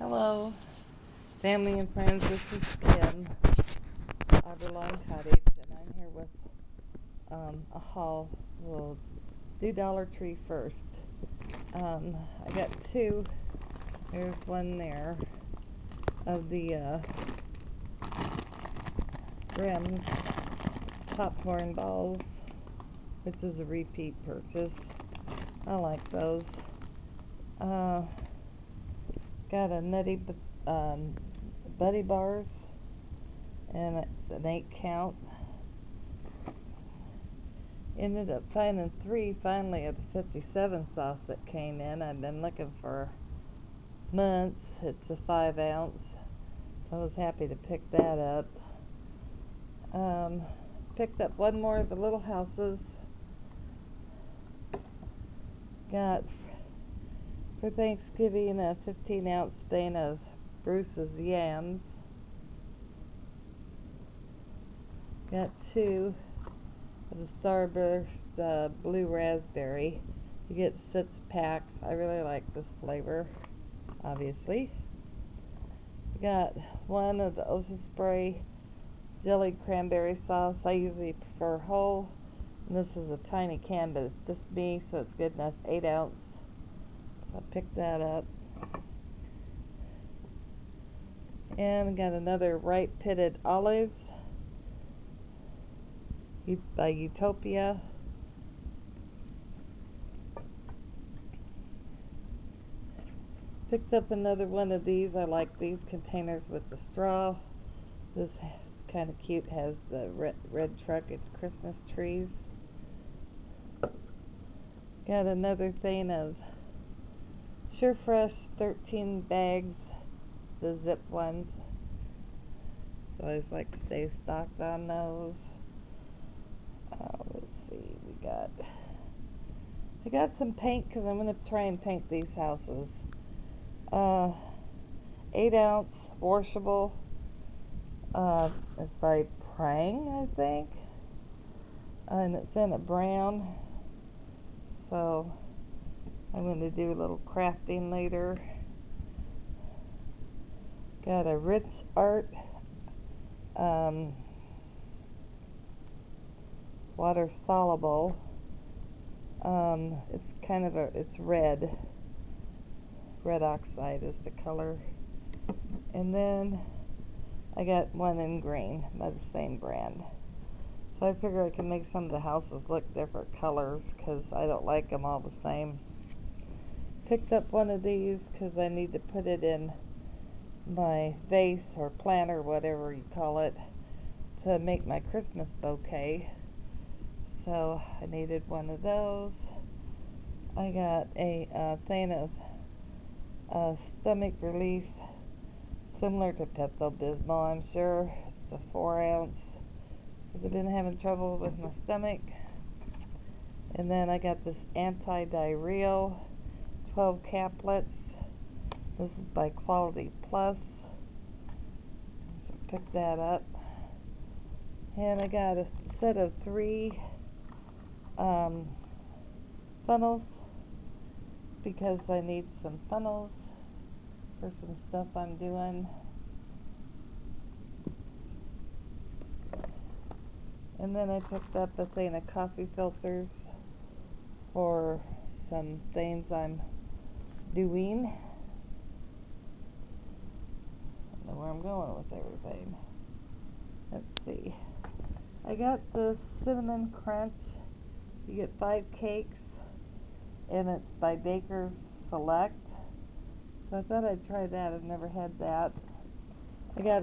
Hello, family and friends. This is Kim, Arberlawn Cottage, and I'm here with um, a haul. We'll do Dollar Tree first. Um, I got two. There's one there of the uh, popcorn balls, which is a repeat purchase. I like those. Uh, got a nutty um, buddy bars, and it's an eight count. Ended up finding three finally of the 57 sauce that came in. I've been looking for months. It's a five ounce, so I was happy to pick that up. Um, picked up one more of the little houses. Got for Thanksgiving a 15 ounce thing of Bruce's yams. Got two of the Starburst uh, Blue Raspberry. You get six packs. I really like this flavor, obviously. Got one of the Ocean Spray Jelly Cranberry Sauce. I usually prefer whole. And this is a tiny can, but it's just me, so it's good enough. 8 ounce. I picked that up. And got another ripe pitted olives by Utopia. Picked up another one of these. I like these containers with the straw. This is kind of cute. Has the red, red truck and Christmas trees. Got another thing of Sure Fresh 13 bags, the zip ones. So I always like stay stocked on those. Uh, let's see, we got. I got some paint because I'm going to try and paint these houses. Uh, 8 ounce washable. Uh, it's by Prang, I think. And it's in a brown. So I'm going to do a little crafting later. Got a Ritz art um, water soluble. Um, it's kind of a, it's red. Red oxide is the color. And then I got one in green by the same brand. So I figure I can make some of the houses look different colors because I don't like them all the same. Picked up one of these because I need to put it in my vase or planter, or whatever you call it, to make my Christmas bouquet. So I needed one of those. I got a uh, thing of stomach relief similar to Pepto Bismol, I'm sure. It's a four ounce because I've been having trouble with my stomach. And then I got this anti-diarrheal 12 caplets. This is by Quality Plus. So pick that up. And I got a set of three um, funnels because I need some funnels for some stuff I'm doing. And then I picked up a thing of coffee filters for some things I'm doing. I don't know where I'm going with everything. Let's see. I got the cinnamon crunch. You get five cakes, and it's by Baker's Select. So I thought I'd try that. I've never had that. I got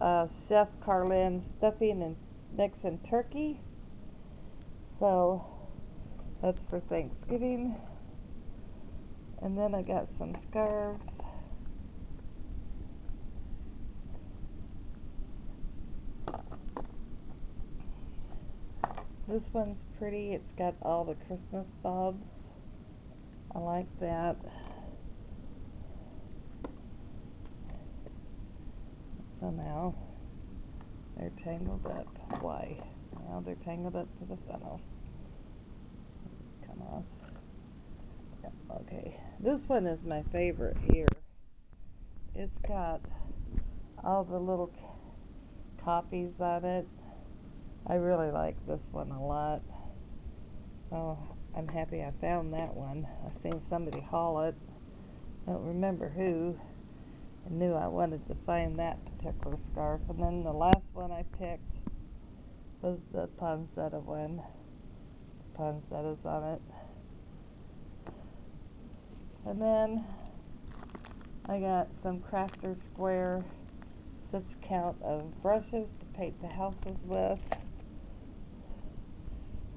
a Chef Carlin stuffing and mixing turkey. So that's for Thanksgiving. And then I got some scarves. This one's pretty. It's got all the Christmas bulbs. I like that. So now they're tangled up. Why? Now they're tangled up to the funnel. Okay, this one is my favorite here. it's got all the little copies on it. I really like this one a lot. So I'm happy I found that one. I seen somebody haul it. I don't remember who. I knew I wanted to find that particular scarf. And then the last one I picked was the Poinsettia one. Poinsettia's on it. And then I got some Crafter Square six count of brushes to paint the houses with.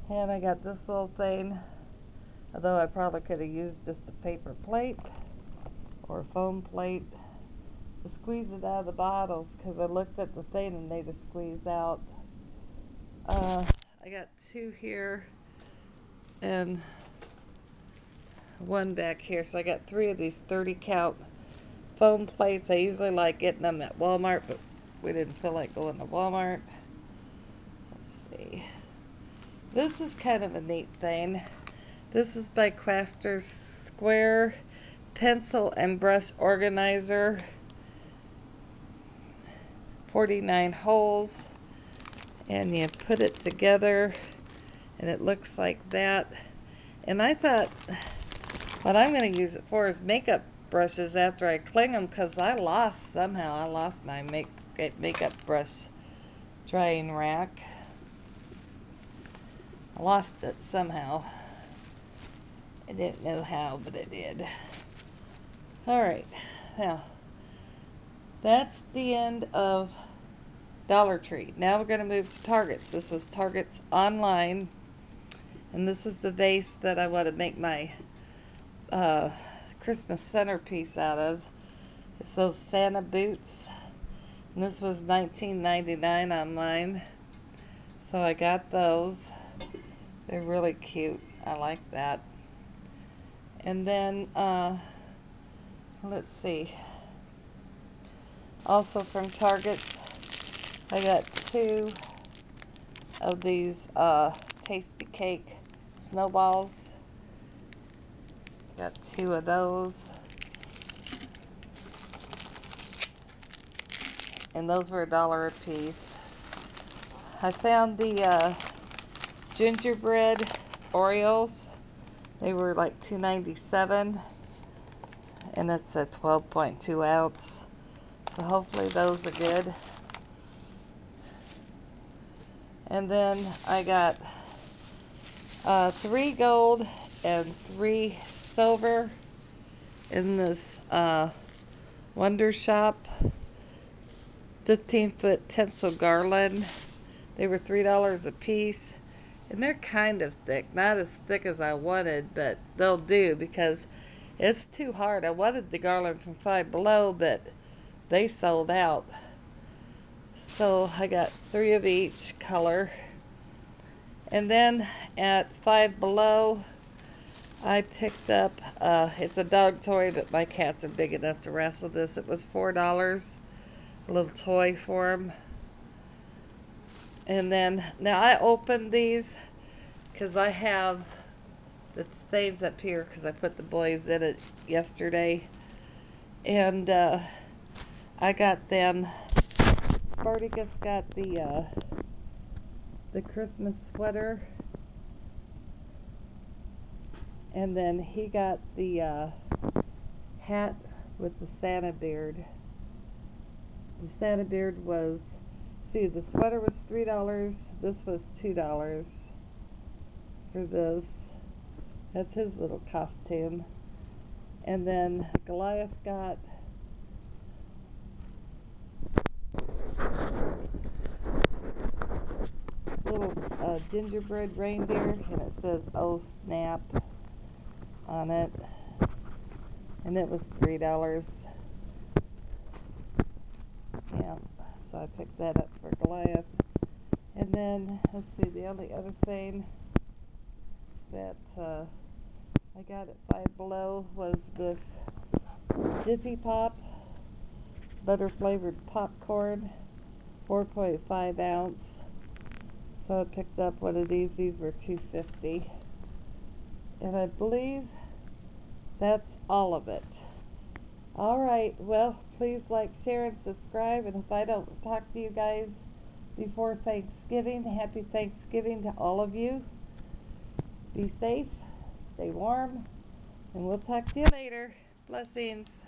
And I got this little thing, although I probably could have used just a paper plate or a foam plate to squeeze it out of the bottles because I looked at the thing and they just squeeze out. Uh, I got two here and one back here. So I got three of these 30 count foam plates. I usually like getting them at Walmart, but we didn't feel like going to Walmart. Let's see. This is kind of a neat thing. This is by Crafter's Square Pencil and Brush Organizer. 49 holes. And you put it together and it looks like that. And I thought what I'm going to use it for is makeup brushes after I cling them because I lost somehow. I lost my make makeup brush drying rack. I lost it somehow. I didn't know how, but I did. Alright, now that's the end of Dollar Tree. Now we're going to move to Target's. This was Target's online. And this is the vase that I want to make my uh, Christmas centerpiece out of. It's those Santa boots. And this was 19.99 online. So I got those. They're really cute. I like that. And then, uh, let's see. Also from Target's, I got two of these uh, Tastykake snowballs. Got two of those. And those were a dollar a piece. I found the uh, gingerbread Oreos. They were like 2.97 and that's a 12.2 ounce. So hopefully those are good. And then I got uh, three gold and three silver in this uh, Wondershop. 15 foot tinsel garland. They were $3 a piece and they're kind of thick not as thick as I wanted but they'll do because it's too hard. I wanted the garland from Five Below but they sold out. So I got three of each color. And then at Five Below I picked up uh, it's a dog toy but my cats are big enough to wrestle this it was four dollars a little toy for them and then, now I opened these because I have the things up here because I put the boys in it yesterday. And uh, I got them. Spartacus got the uh, the Christmas sweater. And then he got the uh, hat with the Santa beard. The Santa beard was see, the sweater was $3. This was $2 for this. That's his little costume. And then Goliath got little uh, gingerbread reindeer and it says oh snap on it and it was three dollars yeah so I picked that up for Goliath. And then, let's see, the only other thing that uh, I got at Five Below was this Jiffy Pop butter flavored popcorn, 4.5 ounce. So I picked up one of these. These were 250. And I believe that's all of it. All right. Well, please like, share, and subscribe. And if I don't talk to you guys before Thanksgiving, happy Thanksgiving to all of you. Be safe, stay warm, and we'll talk to you later. Blessings.